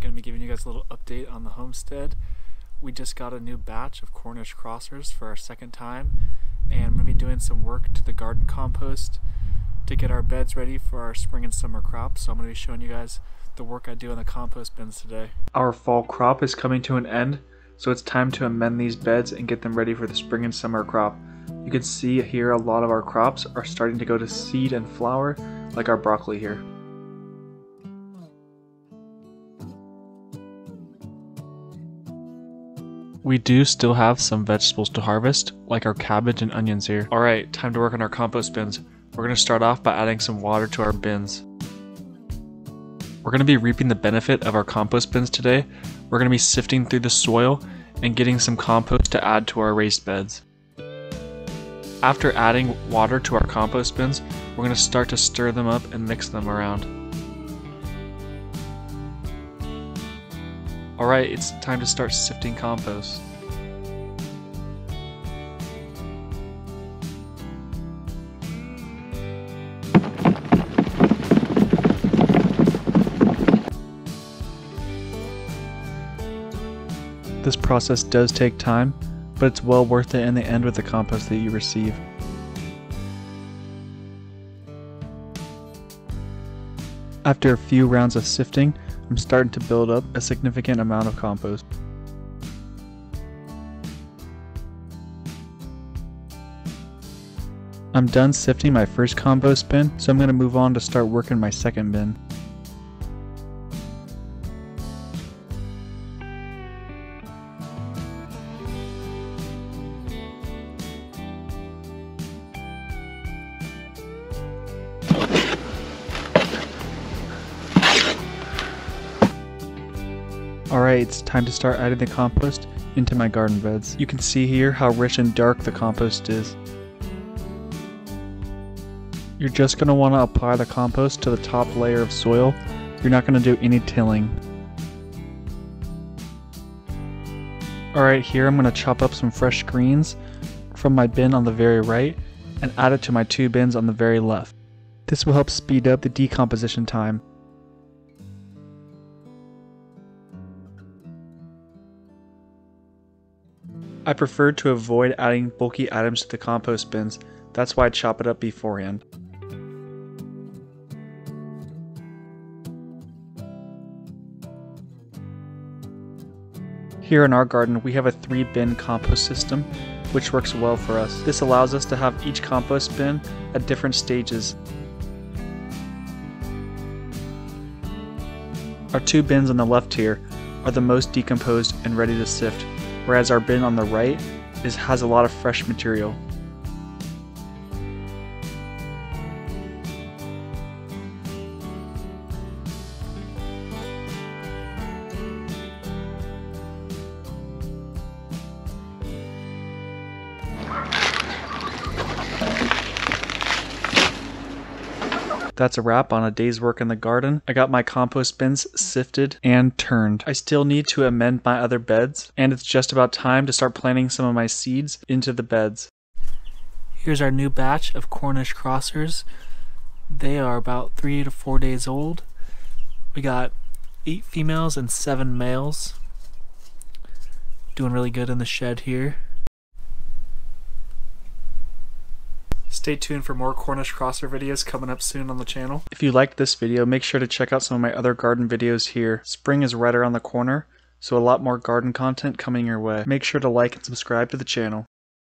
Going to be giving you guys a little update on the homestead. We just got a new batch of Cornish crossers for our second time, and I'm going to be doing some work to the garden compost to get our beds ready for our spring and summer crops. So I'm going to be showing you guys the work I do in the compost bins today. Our fall crop is coming to an end, so it's time to amend these beds and get them ready for the spring and summer crop. You can see here a lot of our crops are starting to go to seed and flower, like our broccoli here. We do still have some vegetables to harvest, like our cabbage and onions here. Alright, time to work on our compost bins. We're going to start off by adding some water to our bins. We're going to be reaping the benefit of our compost bins today. We're going to be sifting through the soil and getting some compost to add to our raised beds. After adding water to our compost bins, we're going to start to stir them up and mix them around. Alright, it's time to start sifting compost. This process does take time, but it's well worth it in the end with the compost that you receive. After a few rounds of sifting, I'm starting to build up a significant amount of compost. I'm done sifting my first compost bin, so I'm going to move on to start working my second bin. Alright, it's time to start adding the compost into my garden beds. You can see here how rich and dark the compost is. You're just going to want to apply the compost to the top layer of soil. You're not going to do any tilling. Alright, here I'm going to chop up some fresh greens from my bin on the very right and add it to my two bins on the very left. This will help speed up the decomposition time. I prefer to avoid adding bulky items to the compost bins, that's why I chop it up beforehand. Here in our garden, we have a three bin compost system, which works well for us. This allows us to have each compost bin at different stages. Our two bins on the left here are the most decomposed and ready to sift, whereas our bin on the right is, has a lot of fresh material. That's a wrap on a day's work in the garden. I got my compost bins sifted and turned. I still need to amend my other beds, and it's just about time to start planting some of my seeds into the beds. Here's our new batch of Cornish crossers. They are about three to four days old. We got eight females and seven males. Doing really good in the shed here. Stay tuned for more Cornish crosser videos coming up soon on the channel. If you liked this video, make sure to check out some of my other garden videos here. Spring is right around the corner, so a lot more garden content coming your way. Make sure to like and subscribe to the channel.